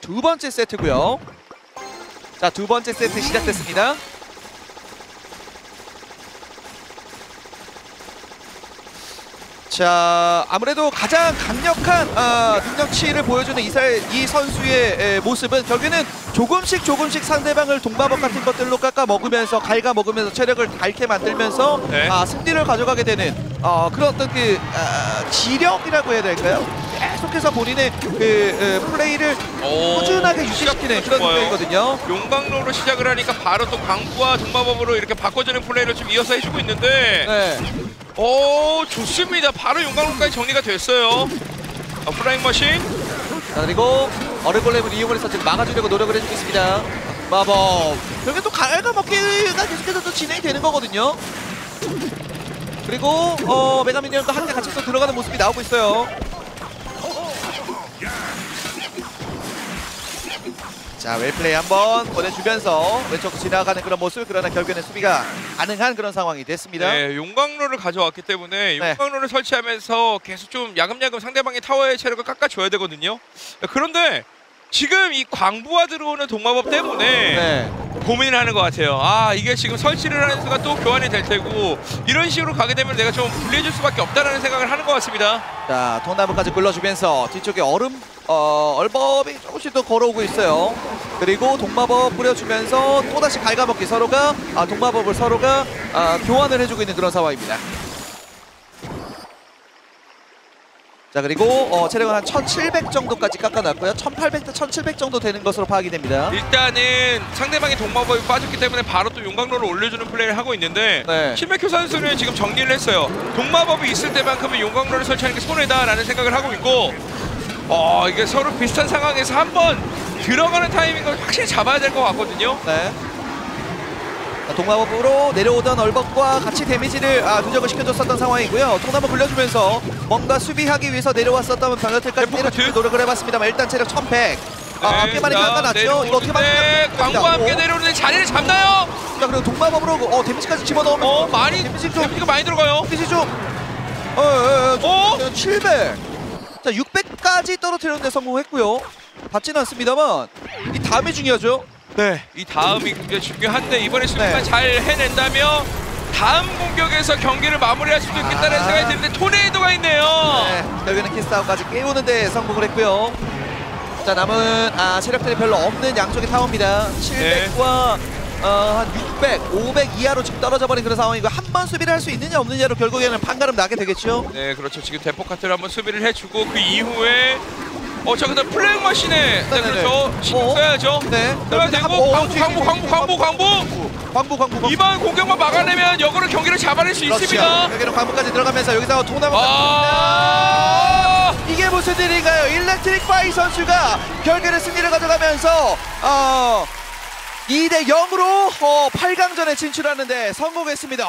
두 번째 세트고요. 자, 두 번째 세트 시작됐습니다. 자, 아무래도 가장 강력한 아, 능력치를 보여주는 이살 이 선수의 에, 모습은 결국에는 조금씩 조금씩 상대방을 동마법 같은 것들로 깎아 먹으면서 갈가 먹으면서 체력을 닳게 만들면서 네. 아, 승리를 가져가게 되는 어, 그런 어떤 그 아, 지력이라고 해야 될까요? 계속해서 본인의 그 에, 플레이를 오, 꾸준하게 유지시키는 그런. 플레이거든요. 용광로로 시작을 하니까 바로 또 광부와 독마법으로 이렇게 바꿔주는 플레이를 좀 이어서 해주고 있는데 네. 오 좋습니다 바로 용광로까지 정리가 됐어요 아, 플라잉 머신 자, 그리고 얼음골렘을 이용해서 지금 막아주려고 노력을 해주고 있습니다. 마법. 결국에 또 갉아먹기가 계속해서 또 진행이 되는 거거든요. 그리고 어, 메가미니언과 함께 같이 또 들어가는 모습이 나오고 있어요. 자, 웰플레이 한번 보내주면서 왼쪽 지나가는 그런 모습 그러나 결국에는 수비가 가능한 그런 상황이 됐습니다. 네, 용광로를 가져왔기 때문에 네. 용광로를 설치하면서 계속 좀 야금야금 상대방의 타워의 체력을 깎아줘야 되거든요 그런데 지금 이 광부와 들어오는 동마법 때문에 네. 고민을 하는 것 같아요. 아 이게 지금 설치를 하는 순간 또 교환이 될 테고 이런 식으로 가게 되면 내가 좀 불리해질 수밖에 없다라는 생각을 하는 것 같습니다. 자, 통나무까지 굴러주면서 뒤쪽에 얼음 어, 얼법이 조금씩 더 걸어오고 있어요. 그리고 동마법 뿌려주면서 또다시 갉아먹기 서로가 아, 동마법을 서로가 아, 교환을 해주고 있는 그런 상황입니다. 자 그리고 어, 체력은 한 1700 정도까지 깎아놨고요. 1800대 1700 정도 되는 것으로 파악이 됩니다. 일단은 상대방의 동마법이 빠졌기 때문에 바로 또 용광로를 올려주는 플레이를 하고 있는데 네. 신맥효 선수는 지금 정리를 했어요. 동마법이 있을 때만큼은 용광로를 설치하는 게 손해다라는 생각을 하고 있고 어 이게 서로 비슷한 상황에서 한번 들어가는 타이밍을 확실히 잡아야 될 것 같거든요. 네. 자, 동마법으로 내려오던 얼벅과 같이 데미지를 아, 누적을 시켜줬었던 상황이고요. 통나무 굴려주면서 뭔가 수비하기 위해서 내려왔었다면 병력들까지 때려주기 카트. 노력을 해봤습니다만 일단 체력 1100. 아, 꽤 많이 깎아놨죠? 이거 어떻게 네, 막냐 광부와 함께 내려오는 자리를 잡나요? 자, 그리고 독마법으로 어, 데미지까지 집어넣으면 어 많이 데미지 좀 데미지가 많이 들어가요. 데미지 좀 어, 어, 어, 어? 700. 자, 600까지 떨어뜨리는데 성공했고요. 받지는 않습니다만 이 다음이 중요하죠. 네, 이 다음이 굉장히 중요한데 이번에 수비만 네. 잘 해낸다면 다음 공격에서 경기를 마무리할 수도 있겠다는 아. 생각이 드는데 토네이도가 있네요. 네, 결국에는 킹 타워까지 깨우는데 성공을 했고요. 자 남은 아, 체력들이 별로 없는 양쪽의 타워입니다. 700과 어, 한 600, 500 이하로 지금 떨어져 버린 그런 상황이고 한 번 수비를 할 수 있느냐 없느냐로 결국에는 판가름 나게 되겠죠. 네, 그렇죠. 지금 대포 카트를 한번 수비를 해주고 그 이후에 어, 저 그다음 플라잉 머신에 네. 그렇죠. 신경 어? 써야죠. 네. 들어가야 되고 어, 광부, 광부, 광부, 광부, 광부. 광부, 광부, 광부. 이번 공격만 막아내면 역으로 경기를 잡아낼 수 그렇죠. 있습니다. 여기는 광부까지 들어가면서 여기서 통나무 아, 이게 무슨 일인가요? ElecTr1fy 선수가 결국에는 승리를 가져가면서 어, 2대 0으로 어, 8강전에 진출하는데 성공했습니다.